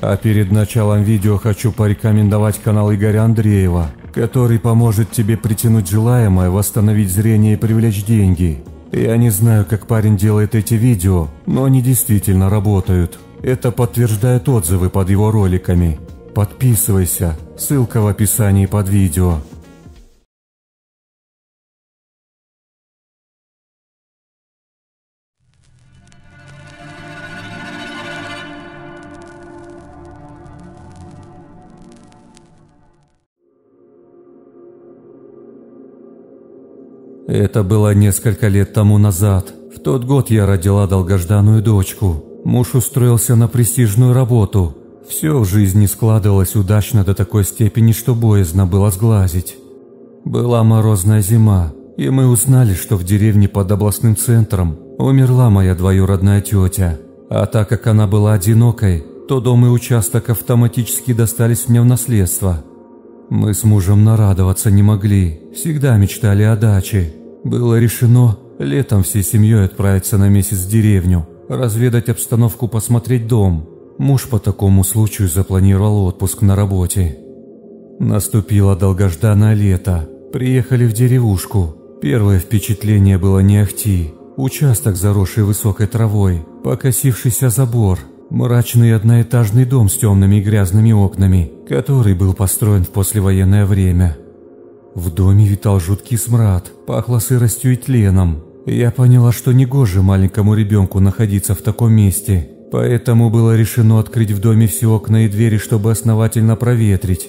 А перед началом видео хочу порекомендовать канал Игоря Андреева, который поможет тебе притянуть желаемое, восстановить зрение и привлечь деньги. Я не знаю, как парень делает эти видео, но они действительно работают. Это подтверждают отзывы под его роликами. Подписывайся, ссылка в описании под видео. Это было несколько лет тому назад. В тот год я родила долгожданную дочку. Муж устроился на престижную работу. Все в жизни складывалось удачно до такой степени, что боязно было сглазить. Была морозная зима, и мы узнали, что в деревне под областным центром умерла моя двоюродная тетя. А так как она была одинокой, то дом и участок автоматически достались мне в наследство – мы с мужем нарадоваться не могли, всегда мечтали о даче. Было решено летом всей семьей отправиться на месяц в деревню, разведать обстановку, посмотреть дом. Муж по такому случаю запланировал отпуск на работе. Наступило долгожданное лето. Приехали в деревушку. Первое впечатление было не ахти. Участок, заросший высокой травой, покосившийся забор – Мрачный одноэтажный дом с темными и грязными окнами, который был построен в послевоенное время. В доме витал жуткий смрад, пахло сыростью и тленом. Я поняла, что негоже маленькому ребенку находиться в таком месте, поэтому было решено открыть в доме все окна и двери, чтобы основательно проветрить.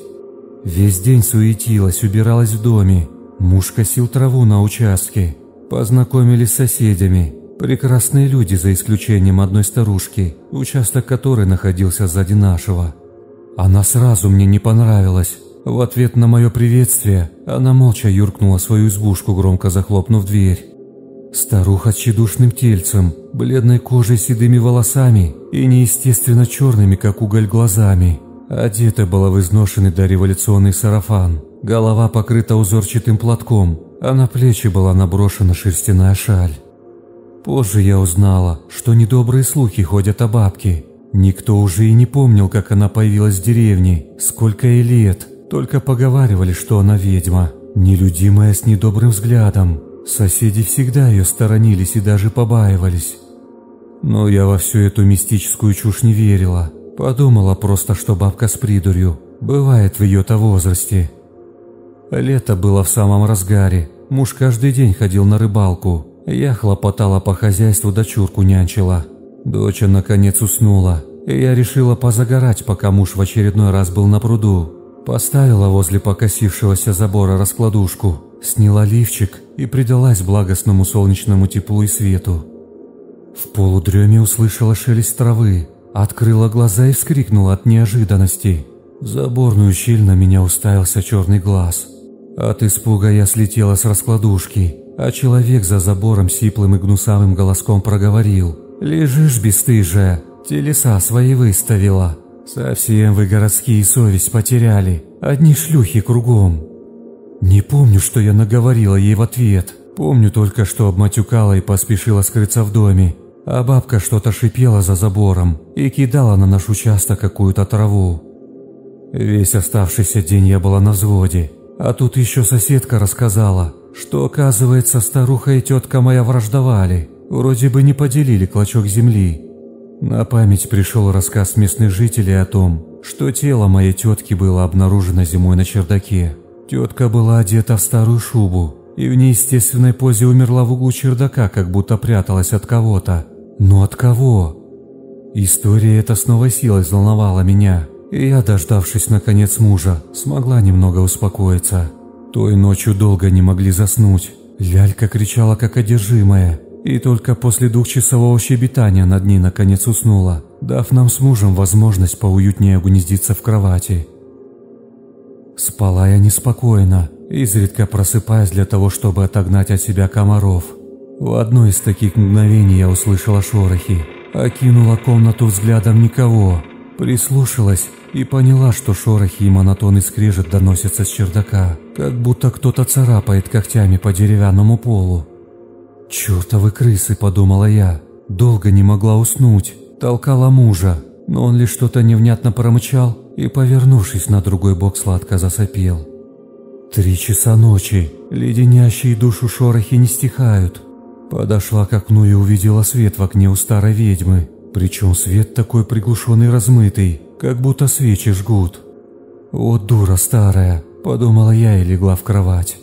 Весь день суетилась, убиралась в доме. Муж косил траву на участке. Познакомились с соседями. Прекрасные люди, за исключением одной старушки, участок которой находился сзади нашего. Она сразу мне не понравилась. В ответ на мое приветствие она молча юркнула свою избушку, громко захлопнув дверь. Старуха с чедушным тельцем, бледной кожей, седыми волосами и неестественно черными, как уголь, глазами. Одета была в изношенный дореволюционный сарафан. Голова покрыта узорчатым платком, а на плечи была наброшена шерстяная шаль. Позже я узнала, что недобрые слухи ходят о бабке. Никто уже и не помнил, как она появилась в деревне, сколько ей лет. Только поговаривали, что она ведьма, нелюдимая с недобрым взглядом. Соседи всегда ее сторонились и даже побаивались. Но я во всю эту мистическую чушь не верила. Подумала просто, что бабка с придурью. Бывает в ее-то возрасте. Лето было в самом разгаре. Муж каждый день ходил на рыбалку. Я хлопотала по хозяйству, дочурку нянчила. Дочь наконец уснула, и я решила позагорать, пока муж в очередной раз был на пруду. Поставила возле покосившегося забора раскладушку, сняла лифчик и предалась благостному солнечному теплу и свету. В полудреме услышала шелест травы, открыла глаза и вскрикнула от неожиданности. В заборную щель на меня уставился черный глаз. От испуга я слетела с раскладушки а человек за забором сиплым и гнусавым голоском проговорил. «Лежишь, бесстыжая, телеса свои выставила. Совсем вы городские совесть потеряли, одни шлюхи кругом». Не помню, что я наговорила ей в ответ. Помню только, что обматюкала и поспешила скрыться в доме. А бабка что-то шипела за забором и кидала на наш участок какую-то траву. Весь оставшийся день я была на взводе. А тут еще соседка рассказала, что, оказывается, старуха и тетка моя враждовали, вроде бы не поделили клочок земли. На память пришел рассказ местных жителей о том, что тело моей тетки было обнаружено зимой на чердаке. Тетка была одета в старую шубу и в неестественной позе умерла в углу чердака, как будто пряталась от кого-то. Но от кого? История эта с новой силой взволновала меня, и я, дождавшись наконец мужа, смогла немного успокоиться. Той ночью долго не могли заснуть. Лялька кричала как одержимая, и только после двухчасового щебетания над ней наконец уснула, дав нам с мужем возможность поуютнее угнездиться в кровати. Спала я неспокойно, изредка просыпаясь для того, чтобы отогнать от себя комаров. В одно из таких мгновений я услышала шорохи, окинула комнату взглядом никого, прислушалась и поняла, что шорохи и монотонный скрежет доносятся с чердака, как будто кто-то царапает когтями по деревянному полу. «Чертовы крысы», — подумала я. Долго не могла уснуть, толкала мужа. но он лишь что-то невнятно промычал и, повернувшись на другой бок, сладко засопел. Три часа ночи, леденящие душу шорохи не стихают. Подошла к окну и увидела свет в окне у старой ведьмы, причем свет такой приглушенный размытый, как будто свечи жгут. «Вот дура старая», – подумала я и легла в кровать.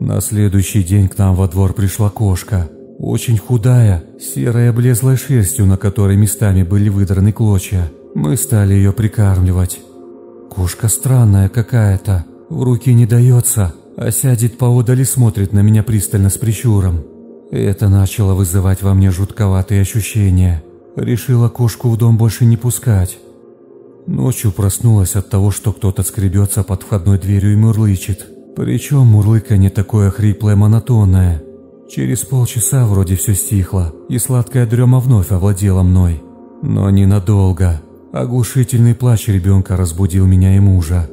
На следующий день к нам во двор пришла кошка, очень худая, серой облезлой шерстью, на которой местами были выдраны клочья. Мы стали ее прикармливать. Кошка странная какая-то, в руки не дается, а сядет поодаль и смотрит на меня пристально с прищуром. Это начало вызывать во мне жутковатые ощущения. Решила кошку в дом больше не пускать. Ночью проснулась от того, что кто-то скребется под входной дверью и мурлычет. Причем мурлыканье такое хриплое монотонное. Через полчаса вроде все стихло, и сладкая дрема вновь овладела мной. Но ненадолго. Оглушительный плач ребенка разбудил меня и мужа.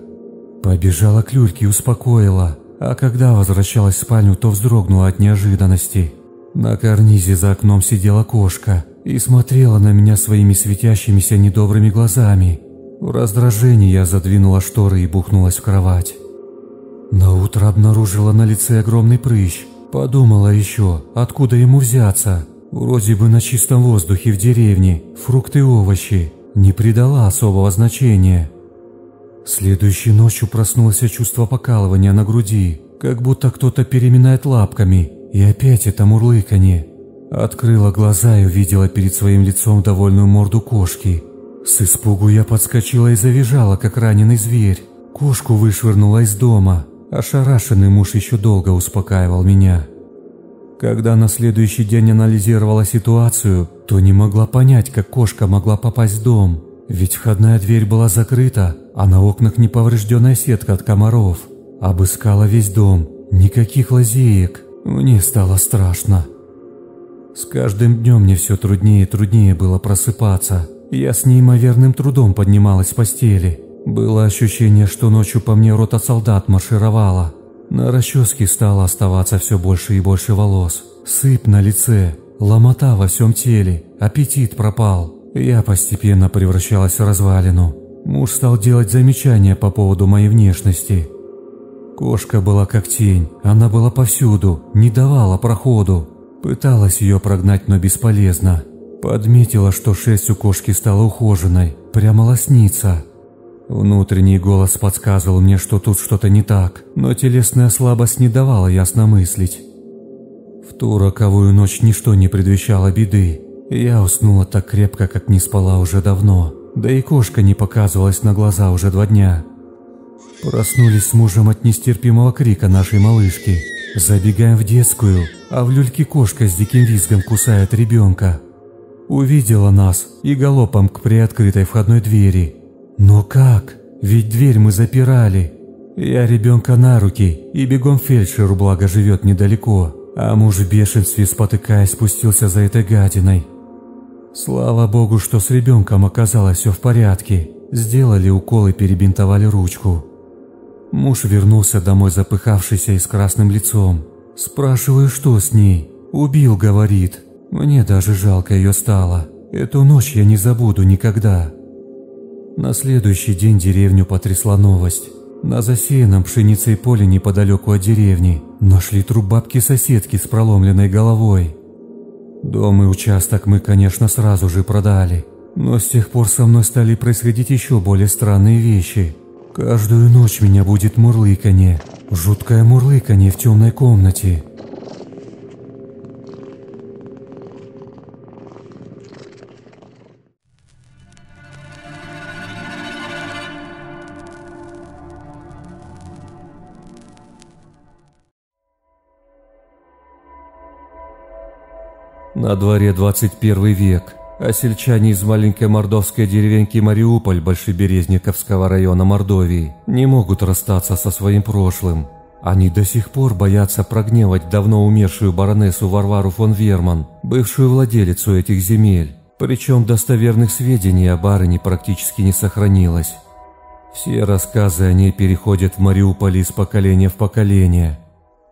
Побежала к люльке и успокоила, а когда возвращалась в спальню, то вздрогнула от неожиданности. На карнизе за окном сидела кошка и смотрела на меня своими светящимися недобрыми глазами. В раздражении я задвинула шторы и бухнулась в кровать. На утро обнаружила на лице огромный прыщ. Подумала еще, откуда ему взяться. Вроде бы на чистом воздухе в деревне, фрукты и овощи. Не придала особого значения. Следующей ночью проснулось чувство покалывания на груди, как будто кто-то переминает лапками, и опять это мурлыканье. Открыла глаза и увидела перед своим лицом довольную морду кошки. С испугу я подскочила и завизжала, как раненый зверь. Кошку вышвырнула из дома. Ошарашенный муж еще долго успокаивал меня. Когда на следующий день анализировала ситуацию, то не могла понять, как кошка могла попасть в дом. Ведь входная дверь была закрыта, а на окнах неповрежденная сетка от комаров. Обыскала весь дом, никаких лазеек. Мне стало страшно. С каждым днем мне все труднее и труднее было просыпаться. Я с неимоверным трудом поднималась с постели. Было ощущение, что ночью по мне рота солдат маршировала. На расческе стало оставаться все больше и больше волос. Сыпь на лице, ломота во всем теле, аппетит пропал. Я постепенно превращалась в развалину. Муж стал делать замечания по поводу моей внешности. Кошка была как тень, она была повсюду, не давала проходу. Пыталась ее прогнать, но бесполезно. Подметила, что шерсть у кошки стала ухоженной, прямо лоснится. Внутренний голос подсказывал мне, что тут что-то не так, но телесная слабость не давала ясно мыслить. В ту роковую ночь ничто не предвещало беды. Я уснула так крепко, как не спала уже давно, да и кошка не показывалась на глаза уже два дня. Проснулись с мужем от нестерпимого крика нашей малышки. Забегаем в детскую, а в люльке кошка с диким визгом кусает ребенка. Увидела нас и галопом к приоткрытой входной двери. Но как? Ведь дверь мы запирали. Я ребенка на руки и бегом фельдшеру, благо живет недалеко, а муж в бешенстве, спотыкаясь, спустился за этой гадиной. Слава богу, что с ребенком оказалось все в порядке. Сделали укол и перебинтовали ручку. Муж вернулся домой запыхавшийся и с красным лицом. Спрашиваю, что с ней. Убил, говорит. Мне даже жалко ее стало. Эту ночь я не забуду никогда. На следующий день деревню потрясла новость. На засеянном пшеницей поле неподалеку от деревни нашли труп бабки-соседки с проломленной головой. Дом и участок мы, конечно, сразу же продали. Но с тех пор со мной стали происходить еще более странные вещи. Каждую ночь меня будет мурлыканье, жуткое мурлыканье в темной комнате. На дворе 21 век а сельчане из маленькой мордовской деревеньки Мариуполь Большеберезниковского района Мордовии не могут расстаться со своим прошлым. Они до сих пор боятся прогневать давно умершую баронессу Варвару фон Верман, бывшую владелицу этих земель. Причем достоверных сведений о барыне практически не сохранилось. Все рассказы о ней переходят в Мариуполе из поколения в поколение.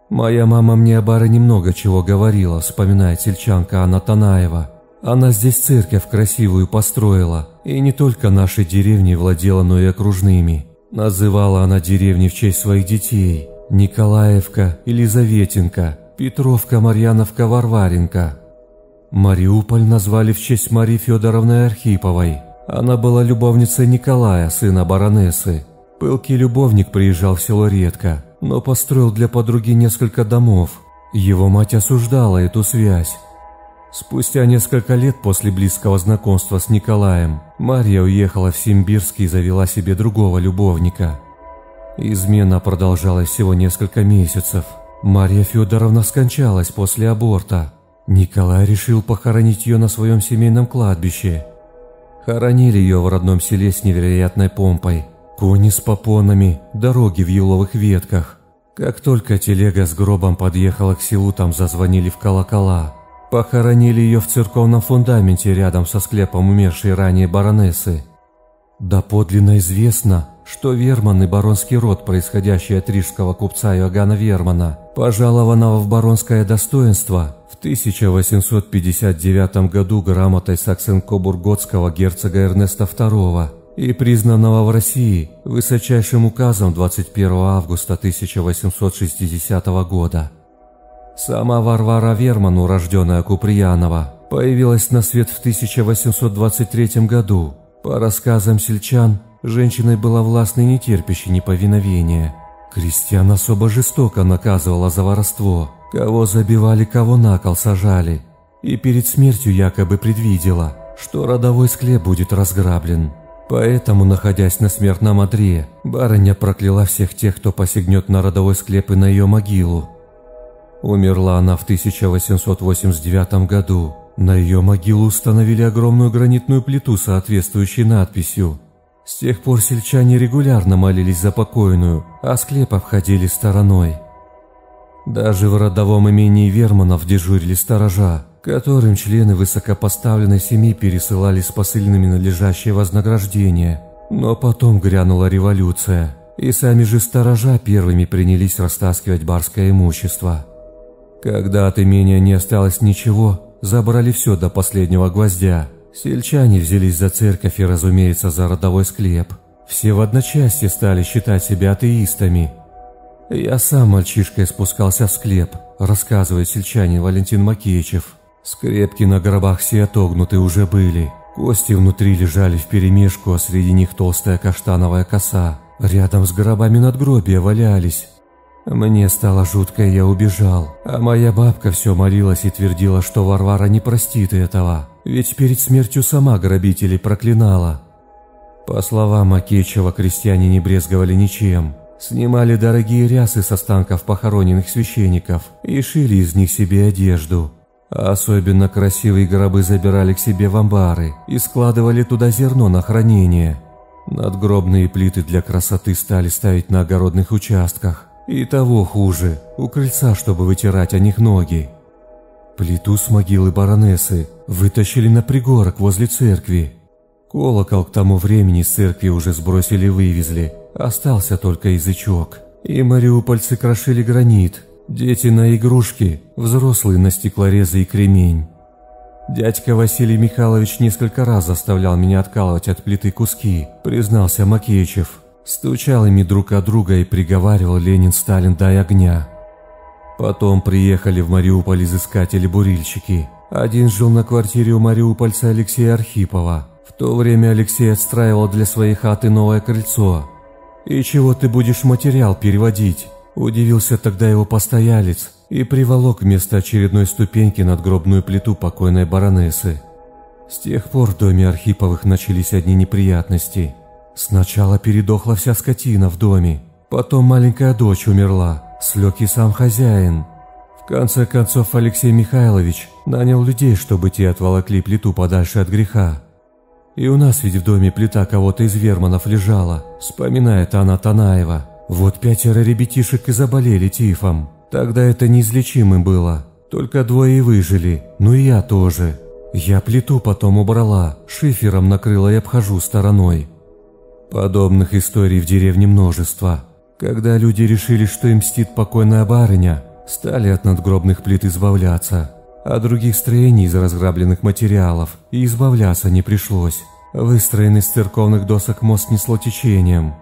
Моя мама мне о барыне много чего говорила, вспоминает сельчанка Анна Танаева. Она здесь церковь красивую построила, И не только нашей деревней владела, но и окружными. Называла она деревни в честь своих детей. Николаевка, Елизаветинка, Петровка, Марьяновка, Варваренко. Мариуполь назвали в честь Марии Федоровны Архиповой. Она была любовницей Николая, сына баронессы. Пылкий любовник приезжал в село редко, но построил для подруги несколько домов. Его мать осуждала эту связь. Спустя несколько лет после близкого знакомства с Николаем, Марья уехала в Симбирск и завела себе другого любовника. Измена продолжалась всего несколько месяцев. Марья Федоровна скончалась после аборта. Николай решил похоронить ее на своем семейном кладбище. Хоронили ее в родном селе с невероятной помпой. Кони с попонами, дороги в еловых ветках. Как только телега с гробом подъехала к селу, там зазвонили в колокола. Похоронили ее в церковном фундаменте рядом со склепом умершей ранее баронессы. Доподлинно известно, что Верман и баронский род, происходящий от рижского купца Иоганна Вермана, пожалованного в баронское достоинство, в 1859 году грамотой саксен-кобурготского герцога Эрнеста II и признанного в России высочайшим указом 21 августа 1860 года. Сама Варвара Верман, урожденная Куприянова, появилась на свет в 1823 году. По рассказам сельчан, женщиной была властной нетерпящей неповиновения. Крестьян особо жестоко наказывала за воровство, кого забивали, кого на кол сажали. И перед смертью якобы предвидела, что родовой склеп будет разграблен. Поэтому, находясь на смертном одре, барыня прокляла всех тех, кто посягнет на родовой склеп и на ее могилу, Умерла она в 1889 году. На ее могилу установили огромную гранитную плиту, соответствующей надписью. С тех пор сельчане регулярно молились за покойную, а склеп обходили стороной. Даже в родовом имении Верманов дежурили сторожа, которым члены высокопоставленной семьи пересылали с посыльными надлежащее вознаграждение. Но потом грянула революция, и сами же сторожа первыми принялись растаскивать барское имущество. Когда от имения не осталось ничего, забрали все до последнего гвоздя. Сельчане взялись за церковь и, разумеется, за родовой склеп. Все в одночасье стали считать себя атеистами. Я сам мальчишкой спускался в склеп, рассказывает сельчанин Валентин Макеичев. Скрепки на гробах все отогнуты уже были. Кости внутри лежали вперемешку, а среди них толстая каштановая коса. Рядом с гробами надгробия валялись. Мне стало жутко, и я убежал, а моя бабка все молилась и твердила, что Варвара не простит этого, ведь перед смертью сама грабителей проклинала. По словам Макечева, крестьяне не брезговали ничем. Снимали дорогие рясы с останков похороненных священников и шили из них себе одежду. Особенно красивые гробы забирали к себе в амбары и складывали туда зерно на хранение. Надгробные плиты для красоты стали ставить на огородных участках, и того хуже, у крыльца, чтобы вытирать о них ноги. Плиту с могилы баронессы вытащили на пригорок возле церкви. Колокол к тому времени с церкви уже сбросили и вывезли, остался только язычок. И мариупольцы крошили гранит, дети на игрушки, взрослые на стеклорезы и кремень. Дядька Василий Михайлович несколько раз заставлял меня откалывать от плиты куски, признался Макеичев. Стучал ими друг от друга и приговаривал Ленин Сталин дай огня. Потом приехали в Мариуполь изыскатели-бурильщики. Один жил на квартире у мариупольца Алексея Архипова. В то время Алексей отстраивал для своей хаты новое крыльцо. «И чего ты будешь материал переводить?» Удивился тогда его постоялец и приволок вместо очередной ступеньки надгробную плиту покойной баронессы. С тех пор в доме Архиповых начались одни неприятности – Сначала передохла вся скотина в доме, потом маленькая дочь умерла, слег и сам хозяин. В конце концов Алексей Михайлович нанял людей, чтобы те отволокли плиту подальше от греха. И у нас ведь в доме плита кого-то из верманов лежала, вспоминает Анна Танаева. Вот пятеро ребятишек и заболели тифом. Тогда это неизлечимым было. Только двое и выжили, ну и я тоже. Я плиту потом убрала, шифером накрыла и обхожу стороной. Подобных историй в деревне множество. Когда люди решили, что им мстит покойная барыня, стали от надгробных плит избавляться. А других строений из разграбленных материалов и избавляться не пришлось. Выстроенный из церковных досок мост несло течением.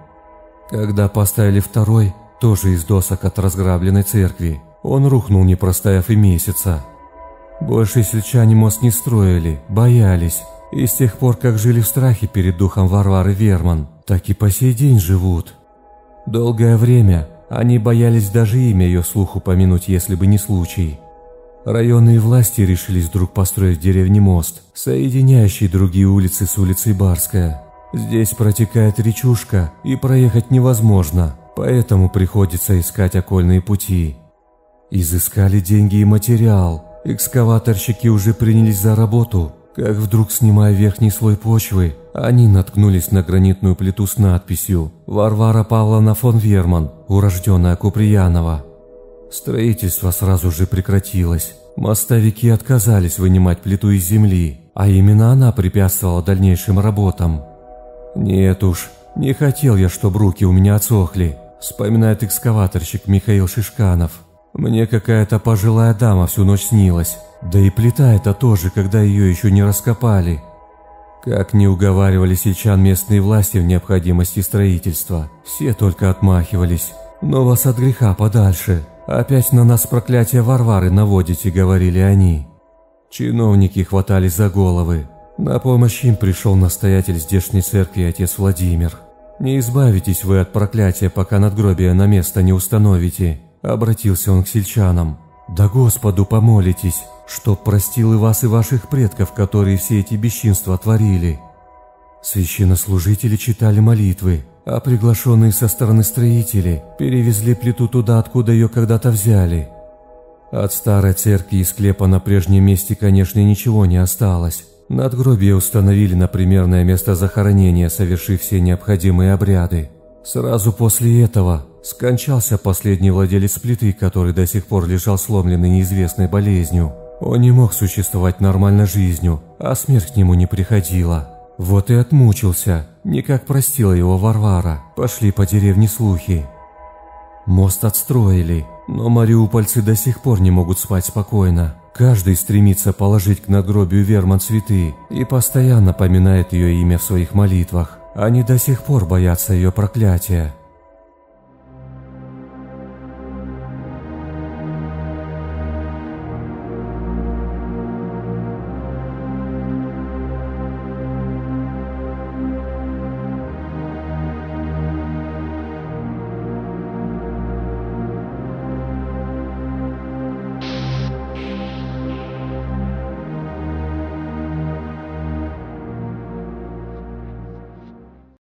Когда поставили второй, тоже из досок от разграбленной церкви, он рухнул, не простояв и месяца. Больше сельчане мост не строили, боялись, и с тех пор, как жили в страхе перед духом Варвары Верман, так и по сей день живут. Долгое время они боялись даже имя ее слуху помянуть, если бы не случай. Районные власти решились вдруг построить в деревне мост, соединяющий другие улицы с улицей Барская. Здесь протекает речушка, и проехать невозможно, поэтому приходится искать окольные пути. Изыскали деньги и материал. Экскаваторщики уже принялись за работу, как вдруг, снимая верхний слой почвы, они наткнулись на гранитную плиту с надписью «Варвара Павловна фон Верман, урожденная Куприянова». Строительство сразу же прекратилось. Мостовики отказались вынимать плиту из земли, а именно она препятствовала дальнейшим работам. «Нет уж, не хотел я, чтобы руки у меня отсохли», вспоминает экскаваторщик Михаил Шишканов. «Мне какая-то пожилая дама всю ночь снилась, да и плита эта тоже, когда ее еще не раскопали». Как не уговаривали сельчан местные власти в необходимости строительства, все только отмахивались. Но вас от греха подальше, «Опять на нас проклятие Варвары наводите», — говорили они. Чиновники хватались за головы. На помощь им пришел настоятель здешней церкви отец Владимир. «Не избавитесь вы от проклятия, пока надгробие на место не установите», — обратился он к сельчанам. «Да Господу помолитесь, чтоб простил и вас, и ваших предков, которые все эти бесчинства творили». Священнослужители читали молитвы, а приглашенные со стороны строители перевезли плиту туда, откуда ее когда-то взяли. От старой церкви и склепа на прежнем месте, конечно, ничего не осталось. Надгробие установили на примерное место захоронения, совершив все необходимые обряды. Сразу после этого скончался последний владелец плиты, который до сих пор лежал сломленный неизвестной болезнью. Он не мог существовать нормальной жизнью, а смерть к нему не приходила. Вот и отмучился, никак простила его Варвара, пошли по деревне слухи. Мост отстроили, но мариупольцы до сих пор не могут спать спокойно. Каждый стремится положить к надгробию Верман цветы и постоянно поминает ее имя в своих молитвах. Они до сих пор боятся ее проклятия.